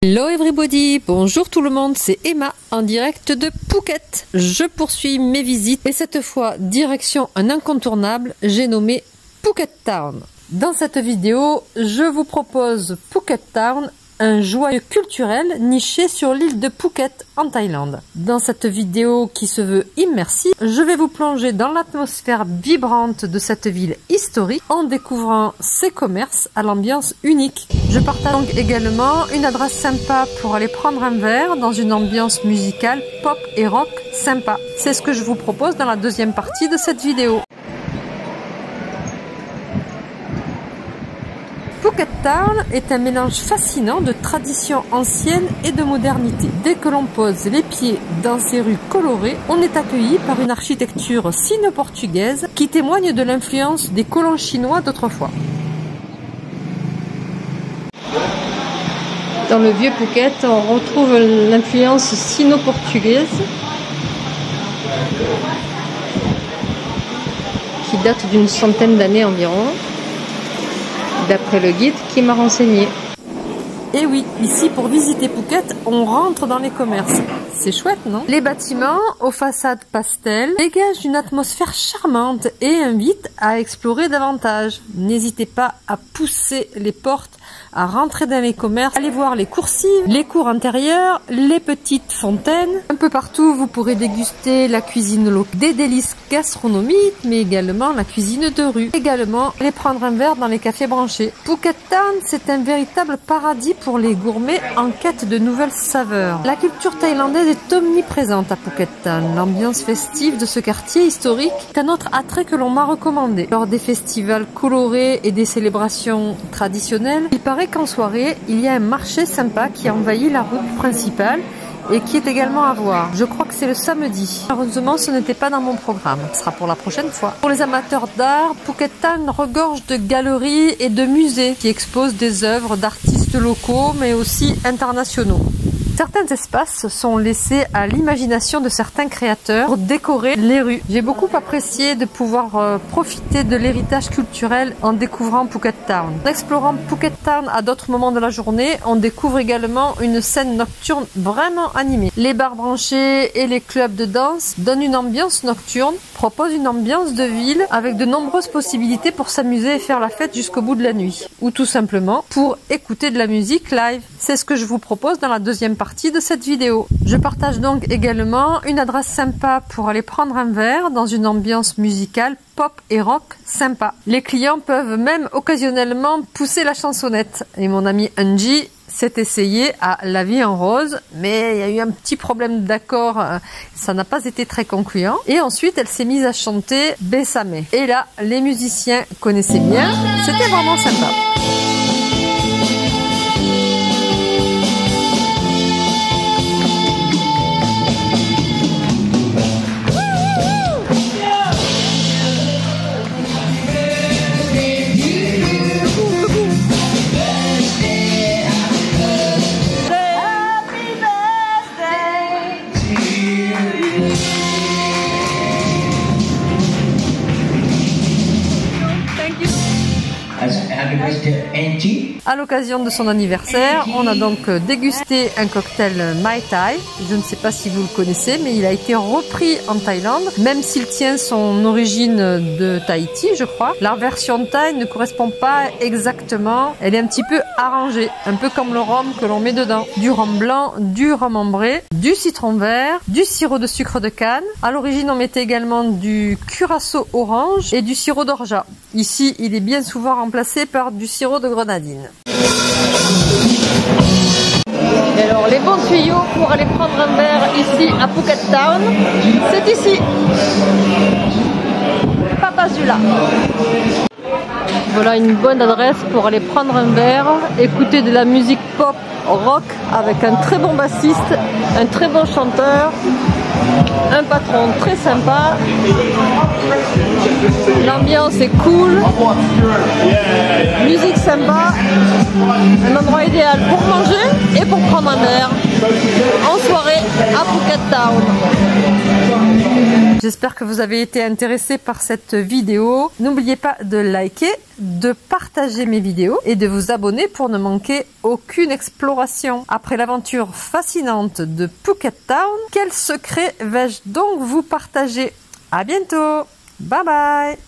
Hello everybody, bonjour tout le monde, c'est Emma en direct de Phuket. Je poursuis mes visites et cette fois direction un incontournable, j'ai nommé Phuket Town. Dans cette vidéo, je vous propose Phuket Town un joyeux culturel niché sur l'île de Phuket en Thaïlande. Dans cette vidéo qui se veut immersive, je vais vous plonger dans l'atmosphère vibrante de cette ville historique en découvrant ses commerces à l'ambiance unique. Je partage donc également une adresse sympa pour aller prendre un verre dans une ambiance musicale pop et rock sympa. C'est ce que je vous propose dans la deuxième partie de cette vidéo. Phuket Town est un mélange fascinant de traditions anciennes et de modernité. Dès que l'on pose les pieds dans ces rues colorées, on est accueilli par une architecture sino-portugaise qui témoigne de l'influence des colons chinois d'autrefois. Dans le vieux Phuket, on retrouve l'influence sino-portugaise qui date d'une centaine d'années environ d'après le guide qui m'a renseigné. Et oui, ici pour visiter Phuket, on rentre dans les commerces. C'est chouette, non? Les bâtiments aux façades pastel dégagent une atmosphère charmante et invitent à explorer davantage. N'hésitez pas à pousser les portes à rentrer dans les commerces, allez voir les coursives, les cours intérieures, les petites fontaines. Un peu partout, vous pourrez déguster la cuisine locale, des délices gastronomiques, mais également la cuisine de rue. Également, aller prendre un verre dans les cafés branchés. Phuket c'est un véritable paradis pour les gourmets en quête de nouvelles saveurs. La culture thaïlandaise est omniprésente à Phuket. L'ambiance festive de ce quartier historique est un autre attrait que l'on m'a recommandé. Lors des festivals colorés et des célébrations traditionnelles, qu'en soirée, il y a un marché sympa qui envahit la route principale et qui est également à voir. Je crois que c'est le samedi. Heureusement, ce n'était pas dans mon programme. Ce sera pour la prochaine fois. Pour les amateurs d'art, Phuket Town regorge de galeries et de musées qui exposent des œuvres d'artistes locaux mais aussi internationaux. Certains espaces sont laissés à l'imagination de certains créateurs pour décorer les rues. J'ai beaucoup apprécié de pouvoir euh, profiter de l'héritage culturel en découvrant Phuket Town. En explorant Phuket Town à d'autres moments de la journée, on découvre également une scène nocturne vraiment animée. Les bars branchés et les clubs de danse donnent une ambiance nocturne, proposent une ambiance de ville avec de nombreuses possibilités pour s'amuser et faire la fête jusqu'au bout de la nuit. Ou tout simplement pour écouter de la musique live. C'est ce que je vous propose dans la deuxième partie de cette vidéo. Je partage donc également une adresse sympa pour aller prendre un verre dans une ambiance musicale pop et rock sympa. Les clients peuvent même occasionnellement pousser la chansonnette. Et mon ami Angie s'est essayé à La vie en rose, mais il y a eu un petit problème d'accord, ça n'a pas été très concluant. Et ensuite, elle s'est mise à chanter Bessame. Et là, les musiciens connaissaient bien, c'était vraiment sympa. À l'occasion de son anniversaire, on a donc dégusté un cocktail Mai Tai. Je ne sais pas si vous le connaissez, mais il a été repris en Thaïlande, même s'il tient son origine de Tahiti, je crois. La version Thaï ne correspond pas exactement. Elle est un petit peu arrangée, un peu comme le rhum que l'on met dedans. Du rhum blanc, du rhum ambré, du citron vert, du sirop de sucre de canne. À l'origine, on mettait également du curaçao orange et du sirop d'orgeat. Ici, il est bien souvent remplacé par du sirop de grenadine. Et alors, les bons tuyaux pour aller prendre un verre ici à Phuket Town, c'est ici. Papazula. Voilà une bonne adresse pour aller prendre un verre, écouter de la musique pop rock avec un très bon bassiste, un très bon chanteur, un patron très sympa. L'ambiance est cool, musique sympa, un endroit idéal pour manger et pour prendre un verre en soirée à Phuket Town. J'espère que vous avez été intéressé par cette vidéo. N'oubliez pas de liker, de partager mes vidéos et de vous abonner pour ne manquer aucune exploration. Après l'aventure fascinante de Phuket Town, quel secret vais-je donc vous partager? À bientôt Bye bye